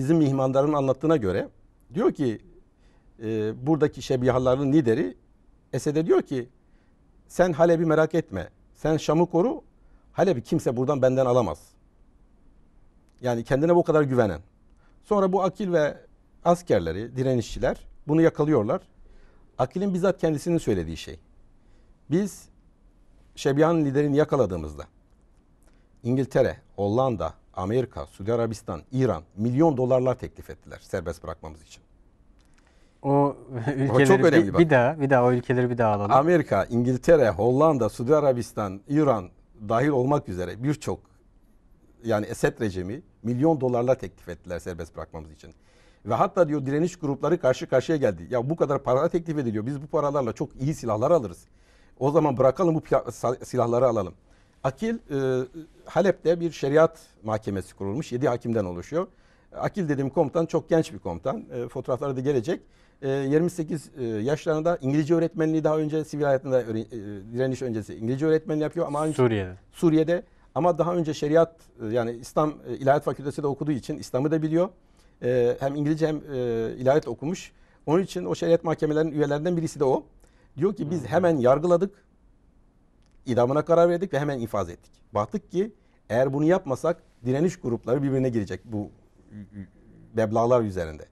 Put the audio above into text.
bizim mihmandarın anlattığına göre diyor ki e, buradaki şebihaların lideri Esed'e diyor ki sen Halep'i merak etme. Sen Şam'ı koru. Halep'i kimse buradan benden alamaz. Yani kendine bu kadar güvenen. Sonra bu Akil ve askerleri, direnişçiler bunu yakalıyorlar. Akil'in bizzat kendisinin söylediği şey. Biz Şebihan'ın liderini yakaladığımızda İngiltere, Hollanda, Amerika, Suudi Arabistan, İran milyon dolarlar teklif ettiler serbest bırakmamız için. O ülkeleri çok önemli bir, bak. bir daha bir daha o ülkeleri bir daha alalım. Amerika, İngiltere, Hollanda, Suudi Arabistan, İran dahil olmak üzere birçok yani Esed rejimi milyon dolarlar teklif ettiler serbest bırakmamız için. Ve hatta diyor direniş grupları karşı karşıya geldi. Ya bu kadar para teklif ediliyor. Biz bu paralarla çok iyi silahlar alırız. O zaman bırakalım bu silahları alalım. Akil e, Halep'te bir şeriat mahkemesi kurulmuş. 7 hakimden oluşuyor. Akil dediğim komutan çok genç bir komutan. E, fotoğrafları da gelecek. E, 28 e, yaşlarında İngilizce öğretmenliği daha önce sivil hayatında öğre- e, direniş öncesi İngilizce öğretmenliği yapıyor ama aynı Suriye'de. Suriye'de ama daha önce şeriat e, yani İslam e, İlahiyat Fakültesi de okuduğu için İslam'ı da biliyor. E, hem İngilizce hem e, ilahiyat okumuş. Onun için o şeriat mahkemelerinin üyelerinden birisi de o. Diyor ki biz hemen yargıladık. İdamına karar verdik ve hemen infaz ettik. Baktık ki eğer bunu yapmasak direniş grupları birbirine girecek bu meblağlar üzerinde.